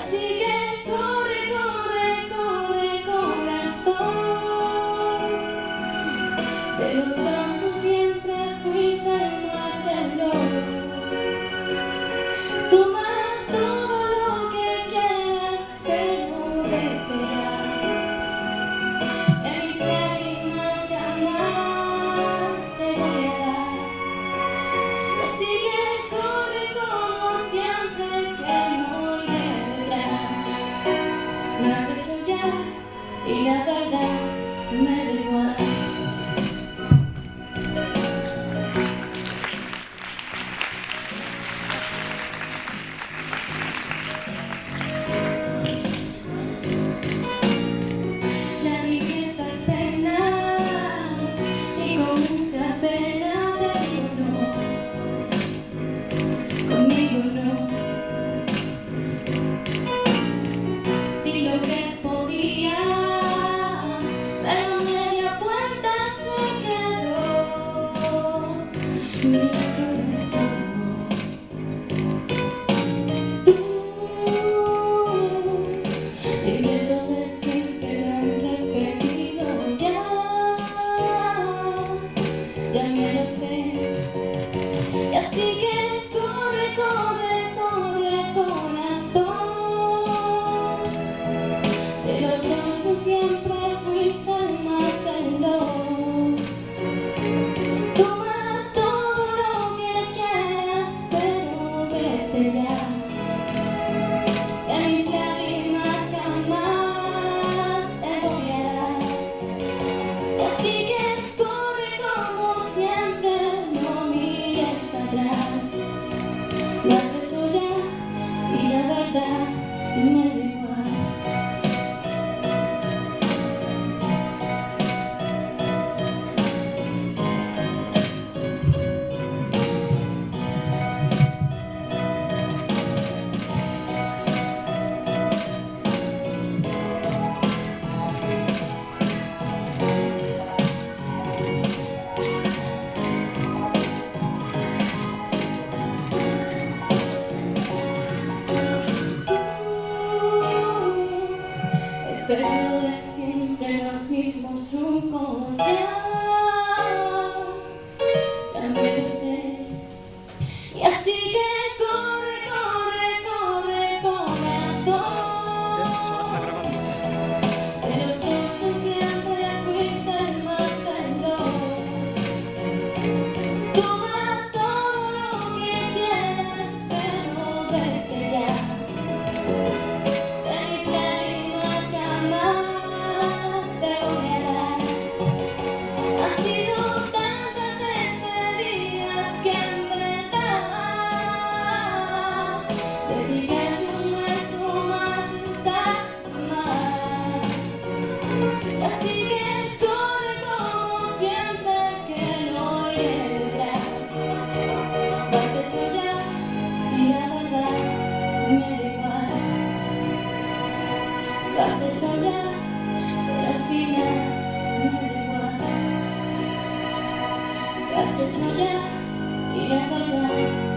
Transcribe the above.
Así que corre, corre, corre, corazón. De los dos tú siempre fuiste el más el lobo. other day. me. goes down. Así que todo como siempre que no entras, vas echó ya y la verdad me dejo mal, vas echó ya y al final me dejo mal, vas echó ya y la verdad.